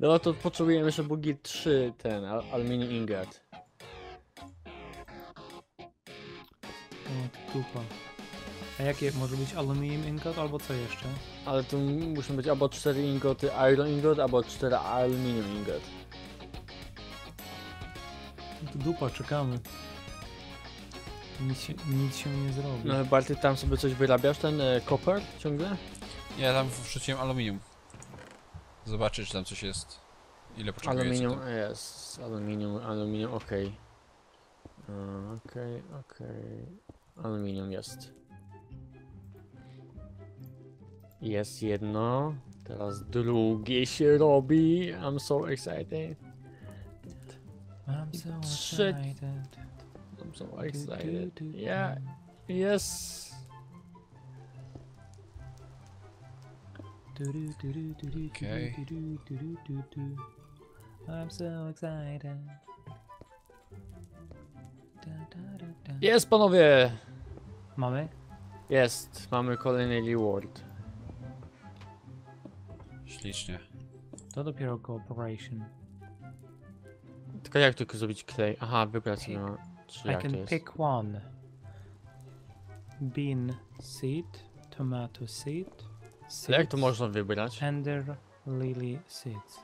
No to potrzebujemy jeszcze bugi 3 ten, al aluminium ingot. O, dupa. A jakie? Może być aluminium ingot albo co jeszcze? Ale tu muszą być albo 4 ingoty iron ingot, albo 4 aluminium ingot. No to dupa, czekamy. Nic się, nic się nie zrobi. No chyba ty tam sobie coś wyrabiasz, ten e, copper ciągle? Ja tam wrzuciłem aluminium. Zobaczyć, czy tam coś jest. Ile potrzebujecie Aluminium, jest, aluminium, aluminium, okej. E, Okej, okej. Aluminium jest. Jest jedno, teraz drugie się robi. I'm so excited. I'm so Trzy- excited. I'm so excited. Yeah, yes. Du. I'm so excited. Jest panowie! Mamy? Jest, mamy kolejny reward. Ślicznie. To dopiero cooperation. Tylko jak tylko zrobić klej? Aha, wybrać Pick. na... Czy I can pick one. Bean seed, tomato seed, Ale jak to seeds, można wybrać? Tender lily seeds.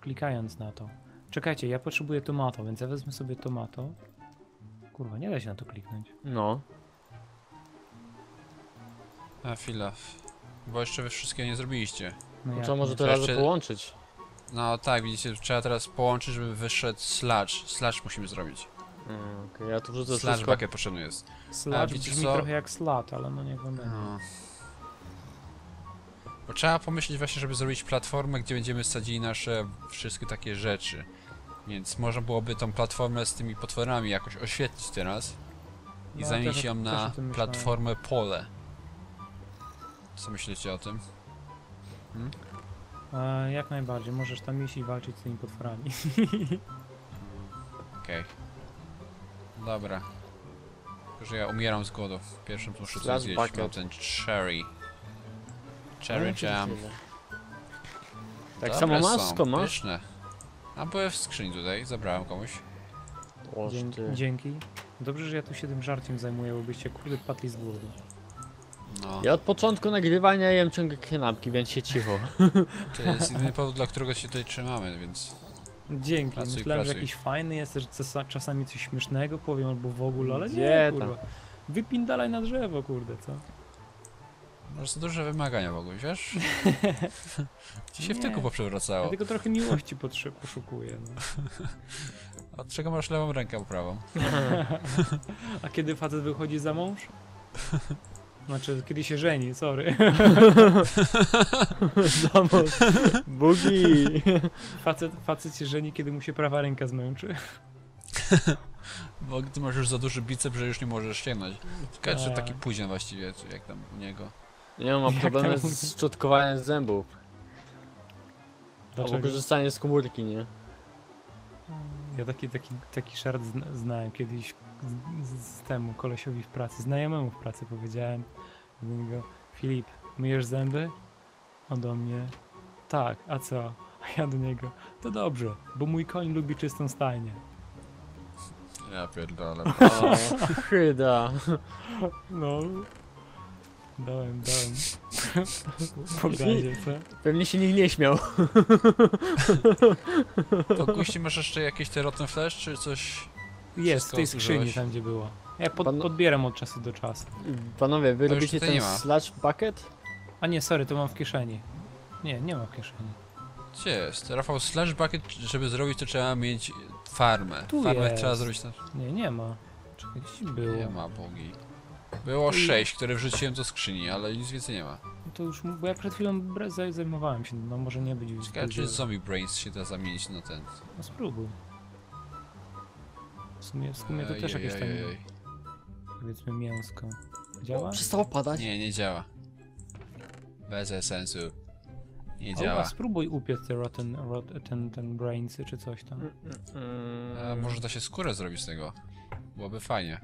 Klikając na to. Czekajcie, ja potrzebuję tomato, więc ja wezmę sobie tomato. Kurwa, nie da się na to kliknąć. No. A chwila. Bo jeszcze wy wszystkie nie zrobiliście. No To może nie? to razem Jeszcze- połączyć? No tak, widzicie, trzeba teraz połączyć, żeby wyszedł sludge. Sludge musimy zrobić. Mm, Okej, ja tu wrzucę Sludge wszystko. bucket potrzebny jest. Sludge wiecie brzmi co? trochę jak slat, ale no wam będzie. No. Bo trzeba pomyśleć właśnie, żeby zrobić platformę, gdzie będziemy sadzili nasze wszystkie takie rzeczy. Więc można byłoby tą platformę z tymi potworami jakoś oświetlić teraz. I No, zamienić też- ją na tym myślałem. platformę pole. Co myślicie o tym? E, jak najbardziej, możesz tam iść i walczyć z tymi potworami. Okej. Dobra. Tylko, że ja umieram z głodu. Pierwszym muszę coś zjeść. Mam ten cherry. No, Cherry się jam. Tak Dobre samo są, masko masz? Pyszne. A były w skrzyni tutaj, zabrałem komuś. Dzięki. dzięki. Dobrze, że ja tu się tym żarciem zajmuję, bo byście kurde padli z głodu. No. Ja od początku nagrywania jem ciągle kanapki, więc się cicho. To jest jedyny powód, dla którego się tutaj trzymamy, więc... Dzięki. Pracuj, Myślałem, że pracuj. jakiś fajny jest, że czasa- czasami coś śmiesznego powiem albo w ogóle, ale nie, tam? kurwa. Wypindalaj na drzewo, kurde, co? Masz za duże wymagania w ogóle, wiesz? Ci się w tyku Ja poprzewracało. tylko trochę miłości poszukuję, no. Od czego masz lewą rękę prawą? A kiedy facet wychodzi za mąż? Znaczy, kiedy się żeni, sorry. Zamos. Bugi. Facet, facet się żeni, kiedy mu się prawa ręka zmęczy. Bo ty masz już za duży bicep, że już nie możesz sięgnąć. Ciekawe, czy Tak. taki późny właściwie, czy jak tam u niego. Nie mam Jak problemy tam- z szczotkowaniem zębów. Albo Dlaczego? korzystanie z komórki, nie? Ja taki, taki, taki żart zna, znałem kiedyś z, z, z temu kolesiowi w pracy, znajomemu w pracy powiedziałem do niego, Filip, myjesz zęby? On do mnie, tak, a co? A ja do niego, to dobrze, bo mój koń lubi czystą stajnię. Ja pierdolę. O, chyda. No, dałem, dałem. Po gazie, co? Pewnie się nikt nie śmiał. To guści masz jeszcze jakieś te rotten flash, czy coś? Jest, w tej skrzyni tam, gdzie było. Ja pod, Pan- podbieram od czasu do czasu. Panowie, wy To już robicie tutaj ten nie ma. slash bucket? A nie, sorry, to mam w kieszeni. Nie, nie mam w kieszeni. Gdzie jest? Rafał, slash bucket, żeby zrobić to trzeba mieć farmę. Tu farmę jest. trzeba zrobić na... Nie, nie ma. Czekaj, gdzieś było. Nie ma bogi. Było I- sześć, które wrzuciłem do skrzyni, ale nic więcej nie ma. No To już, bo ja przed chwilą bra- zaj- zajmowałem się, no może nie być już Ciekawe, czy zombie brains się da zamienić na ten. No spróbuj. W sumie, w sumie to Ej, też ej, jakieś tam, powiedzmy, mięsko. Działa? Przestało padać. Nie, nie działa. Bez sensu. Nie O, a działa. spróbuj upiec te rotten, rot, ten, ten brainsy czy coś tam. Mm, A może da się skórę zrobić z tego? Byłoby fajnie.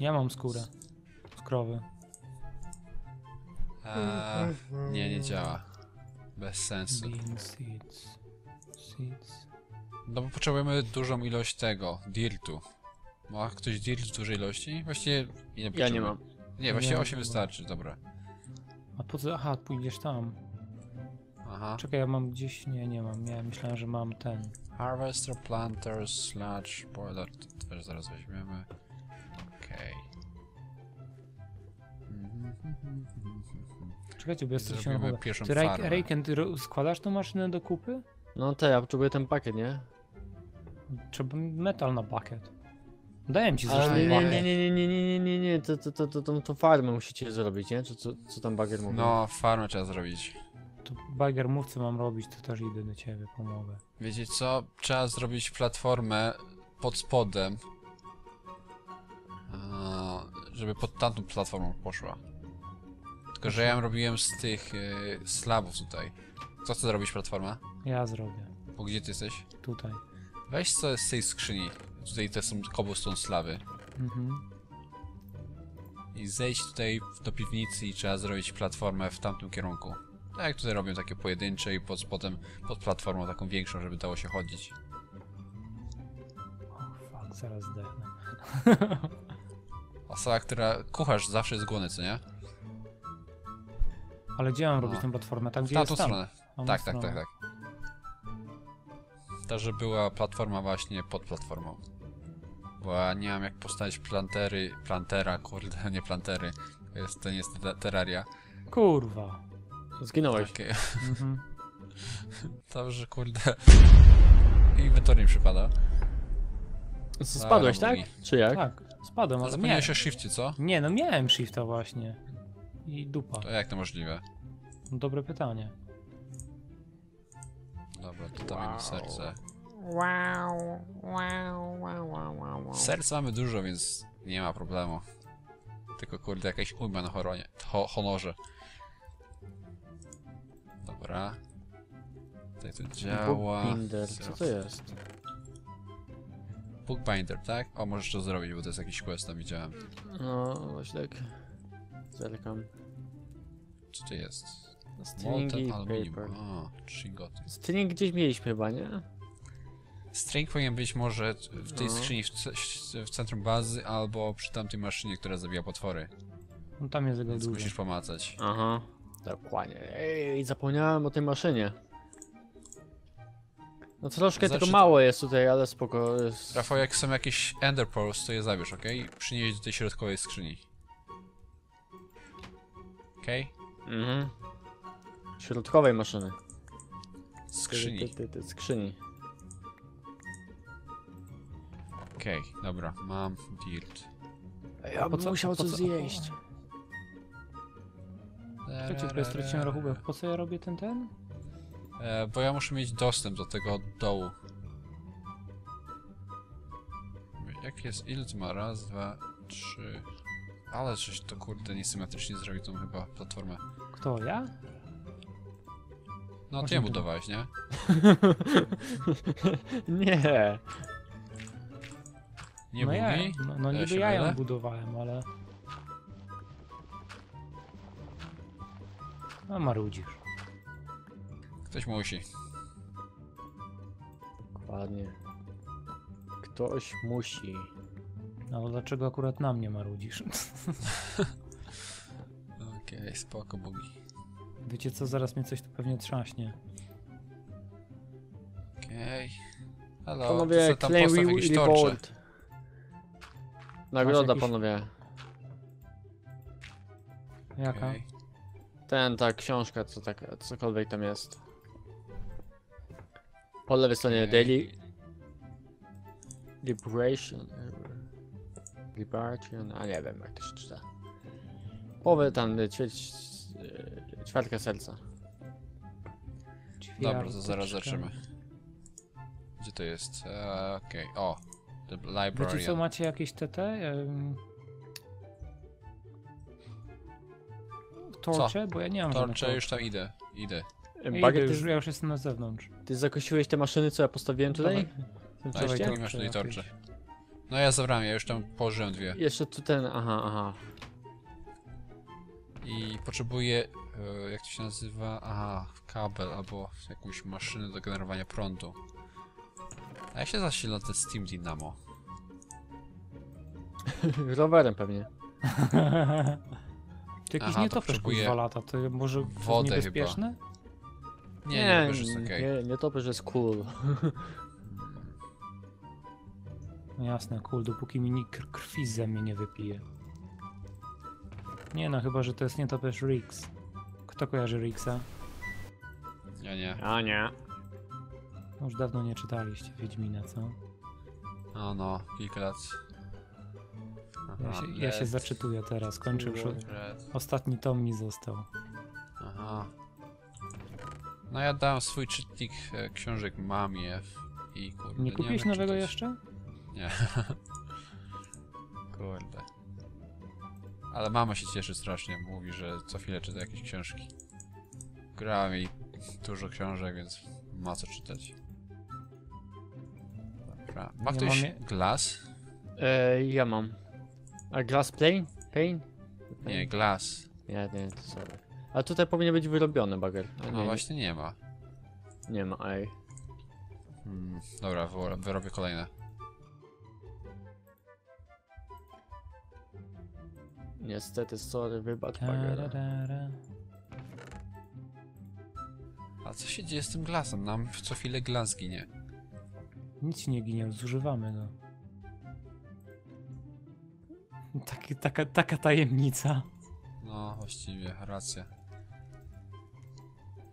Ja mam skórę. Krowy. A, nie, nie działa. Bez sensu. Bean seeds. seeds. No bo potrzebujemy dużą ilość tego, dirtu. Ma ktoś dirt w dużej ilości? Właściwie ile Ja nie mam. Nie, właściwie Nie, 8 dobra. wystarczy, dobra. A po co? Aha, pójdziesz tam. Aha. Czekaj, ja mam gdzieś... Nie, nie mam. Ja myślałem, że mam ten. Harvester, planter, sludge, boiler, to też zaraz weźmiemy. Czekajcie, bo ja straciłem Zrobimy Ty, farmę. Rejken, ty ro- składasz tą maszynę do kupy? No to ja potrzebuję ten pakiet, nie? Trzeba metal na bucket. Dałem ci Ale zresztą nie, nie, bucket. nie, nie, nie, nie, nie, nie, nie, to, to, to, to, tą, tą farmę musicie zrobić, nie? Czy co, co tam bagier mówi? No, farmę trzeba zrobić. To Bagger mów co mam robić, to też idę do ciebie, pomogę. Wiecie co? Trzeba zrobić platformę pod spodem. a, Żeby pod tamtą platformą poszła. Tylko, że ja ją robiłem z tych y, slabów tutaj. Kto chce zrobić platformę? Ja zrobię. Bo gdzie ty jesteś? Tutaj. Weź co z tej skrzyni. Tutaj te są cobblestone slawy. Mhm. I zejdź tutaj do piwnicy i trzeba zrobić platformę w tamtym kierunku. Tak jak tutaj robią takie pojedyncze i pod spodem, pod platformą taką większą, żeby dało się chodzić. O fuck, zaraz zdechnę. Osoba, która... Kucharz zawsze jest głodny, co nie? Ale gdzie mam robić No. tę platformę? Tam W gdzie tamtą jest tam. stronę. Tą Tak, tak, stronę. tak, tak. Ta, że była platforma właśnie pod platformą. Bo ja nie mam jak postawić plantery, plantera, kurde, nie plantery. To jest, to nie jest te- terraria. Kurwa. Zginąłeś. Takie, Mhm. to, że kurde... Inwentory mi przypada. Spadłeś, tak? Czy jak? Tak, spadłem, A ale nie. zapomniałeś o shifcie, co? Nie, no miałem shifta właśnie. I dupa. To jak to możliwe? Dobre pytanie. Dobra, to tam wow. serce. Wow, wow, wow, wow, wow, wow. Serc mamy dużo, więc nie ma problemu. Tylko kurde, jakaś ujma na horonie, ho honorze. Dobra. Tutaj to działa. Bookbinder, co to jest? Bookbinder, tak? O, możesz to zrobić, bo to jest jakiś quest, tam widziałem. No, właśnie tak. Zerkam. Co to jest? Stringi Molten aluminium. paper. O, shingoty. String gdzieś mieliśmy chyba, nie? String powinien być może w tej No. skrzyni w, w centrum bazy, albo przy tamtej maszynie, która zabija potwory. No tam jest jego dużo. musisz pomacać. Aha. Dokładnie. Ej, zapomniałem o tej maszynie. No troszkę Znaczy to- mało jest tutaj, ale spoko jest. Rafał, jak są jakieś Ender Pearls, to je zabierz, ok? Przynieś do tej środkowej skrzyni. Okej? Mhm. Środkowej maszyny. Skrzyni. Ty, ty, ty, ty, skrzyni. Okej, dobra, mam dirt. Ja co- musiał coś co- zjeść. Czekajcie, bo ja straciłem rachubę. Po co ja robię ten ten? E, bo ja muszę mieć dostęp do tego dołu. Jak jest? Ile to ma? Raz, dwa, trzy. Ale coś to kurde niesymetrycznie zrobił tą chyba platformę. Kto, ja? No ty Może ją budowałeś, nie? Nie. Nie no ja, no, no Ja niby się ja ją budowałem, ale... No marudzisz. Ktoś musi. Dokładnie. Ktoś musi. No ale dlaczego akurat na mnie marudzisz? Okej, spoko, bugi. Wiecie co, zaraz mnie coś tu pewnie trzaśnie. Okej. Halo, Panowie, to co, tam claim postaw jakieś torcze. Nagroda, jakiś- panowie. Jaka? Okej. Ten, ta książka, co tak, cokolwiek tam jest. Po lewej stronie Okej. Daily Liberation. Liberation, a nie wiem jak to się czyta. Połowy tam, y, ćwierć, y, ćwiartka serca. Dobra, to zaraz zaczniemy. Gdzie to jest? Eee, Okej, o. The library. Wiecie co, macie jakieś TT? Ym... Torcze? Bo ja nie mam Torcze, już tam idę. Idę. Y, Ja Bagiet, idę, już, ty, ja już jestem na zewnątrz. ty zakosiłeś te maszyny, co ja postawiłem tutaj? Dawaj, czasie? tu masz tutaj jakieś. No ja zabrałem, ja już tam położyłem dwie. Jeszcze tu ten, aha, aha. I potrzebuję e, jak to się nazywa? Aha, kabel albo jakąś maszynę do generowania prądu. A jak się zasila ten Steam Dynamo? Rowerem pewnie. Ty jakiś Aha, nie to potrzebuje dwa lata, to może to jest wodę chyba. niebezpieczne? Nie, nie, nie, jest okej. nie, nie to, że jest cool. No jasne, cool, dopóki mi nikt kr- krwi ze mnie nie wypije. Nie no, chyba, że to jest nietoperz Rix. Kto kojarzy Rixa? Ja nie. A nie. Już dawno nie czytaliście Wiedźmina, co? No, no, kilka lat. Ja Aha, się, ja się zaczytuję teraz, kończę już. Ostatni tom mi został. Aha. No ja dałem swój czytnik e, książek mamie i kurde. Nie kupiłeś jak nowego czytać. jeszcze? Nie. Kurde. Ale mama się cieszy strasznie, mówi, że co chwilę czyta jakieś książki. Grała mi dużo książek, więc ma co czytać. Dobra. Ma Nie ktoś mam je- glas? E, ja mam. A glass plane? Pain? Nie, glas. Nie, nie, to sorry. A tutaj powinien być wyrobiony bager. A No nie, właśnie nie ma. nie ma, ej. Hmm, dobra, wyro- wyrobię kolejne. Niestety, sorry, wybacz bager. Tararara. A co się dzieje z tym glasem? Nam co chwilę glas ginie. Nic nie ginie, zużywamy go. Taki, taka, taka tajemnica. No, właściwie, racja.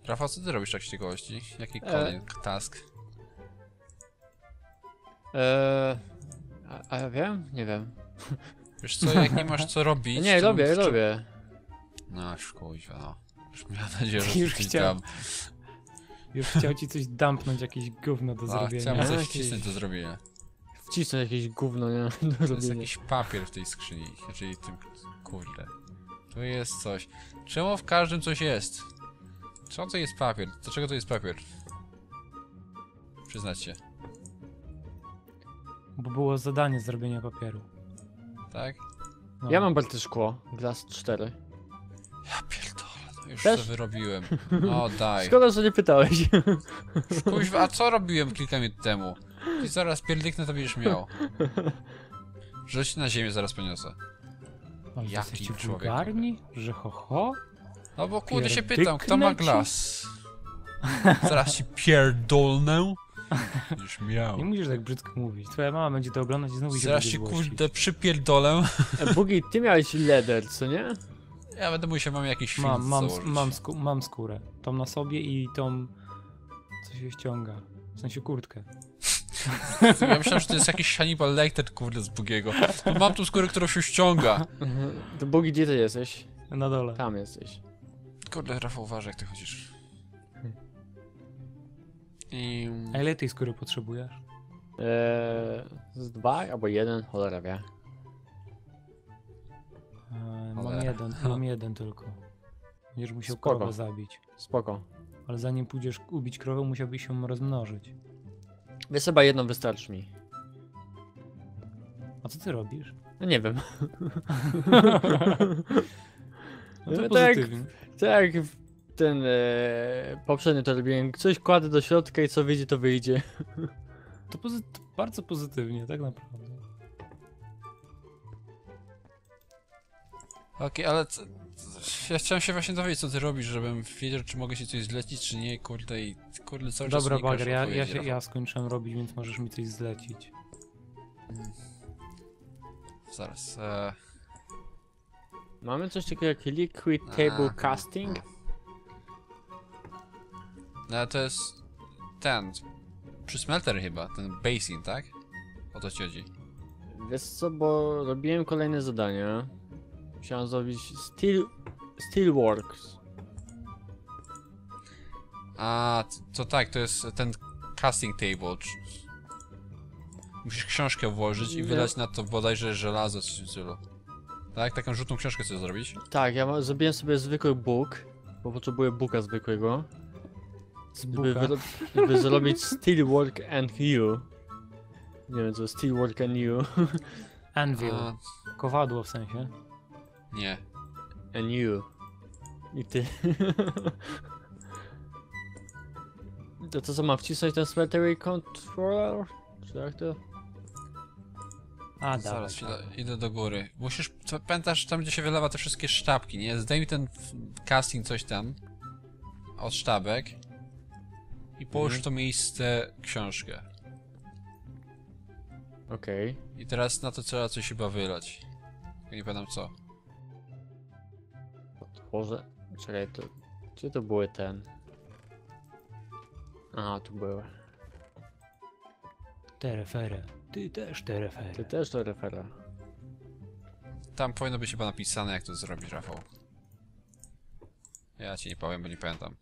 Rafał, co ty robisz tak z ciekawości? Jaki E. kolejny task? Eee, a, a ja wiem? Nie wiem. Wiesz co, jak nie masz co robić... Nie, to robię, robię. No, szkójwa, no. Już miałem nadzieję, że Już coś chciałem. tam. Już chciał ci coś dumpnąć, jakieś gówno do A, zrobienia. chciałem coś wcisnąć do zrobienia. Wcisnąć jakieś gówno, nie? Do To jest jakiś papier w tej skrzyni, czyli tym... Kurde. Tu jest coś. Czemu w każdym coś jest? Co to jest papier? Dlaczego to jest papier? Przyznać się, Bo było zadanie zrobienia papieru. Tak? No. Ja mam bardzo szkło. Glass 4. Ja pierdolę, no już Też? to wyrobiłem. O, daj. Szkoda, że nie pytałeś. Kuźwa, a co robiłem kilka minut temu? I zaraz pierdyknę to będziesz miał. Rzuć na ziemię, zaraz poniosę. Ale Jaki człowiek. wulgarni? Że ho ho? No bo kurde się pytam, kto ma glas? Zaraz ci pierdolnę. Nie musisz tak brzydko mówić. Twoja mama będzie to oglądać i znowu się Zaraz będzie złościć. kurde przypierdolę. E, Bugi, ty miałeś leder, co nie? Ja będę musiał, mam jakiś film Mam, mam, mam, sku mam skórę. Tą na sobie i tą, co się ściąga. W sensie kurtkę. Ja myślałem, że to jest jakiś Hannibal Lecter, kurde, z Bugiego. No mam tu skórę, którą się ściąga. To Bugi, gdzie ty jesteś? Na dole. Tam jesteś. Kurde, Rafał, uważaj, jak ty chodzisz. A ile tej skóry potrzebujesz? Eee, z dwa albo jeden, cholera wie. Eee, mam Cholera. jeden, mam jeden tylko. Będziesz musiał Spoko. krowę zabić. Spoko. Ale zanim pójdziesz ubić krowę, musiałbyś ją rozmnożyć. Wiesz, chyba jedno wystarczy mi. A co ty robisz? No nie wiem. No to No tak. pozytywnie. Tak jak w ten e, poprzedni to robiłem. Coś kładę do środka i co wyjdzie, to wyjdzie. To, pozy to bardzo pozytywnie, tak naprawdę. Okej, ale co, co- ja chciałem się właśnie dowiedzieć, co ty robisz, żebym wiedział, czy mogę ci coś zlecić, czy nie, kurde, i kurde, cały czas Dobra, Bager, ja, ja, się, ja skończyłem robić, więc możesz mi coś zlecić. Zaraz, e... Mamy coś takiego jak liquid table A, casting. No ale to jest ten, przy smelter chyba, ten basin, tak? O to ci chodzi. Wiesz co, bo robiłem kolejne zadanie. Musiałem zrobić steel, steelworks. A, to tak, to jest ten casting table. Musisz książkę włożyć i wydać na to bodajże żelazo czy coś w. Tak? Taką żółtą książkę chcesz zrobić? Tak, ja ma, zrobiłem sobie zwykły book, bo potrzebuję booka zwykłego. Z Żeby, buka. wyro żeby zrobić steelwork and you. Nie wiem co, steelwork and you. Anvil. A, Kowadło w sensie. nie. And you. I ty. To co, co mam wcisnąć ten battery controller? Czy jak to? A, dawaj. Zaraz chwilę, idę do góry. Musisz, pamiętasz tam gdzie się wylewa te wszystkie sztabki, nie? Zdejmij ten casting coś tam od sztabek i połóż w to miejsce książkę. Okej. I teraz na to trzeba coś chyba wylać. Tylko nie pamiętam co. Otworzę. Czekaj, to... Gdzie to były ten? A, tu były. Terefere. Ty też terefere. Ty też to refera. Tam powinno być chyba napisane jak to zrobić, Rafał. Ja ci nie powiem, bo nie pamiętam.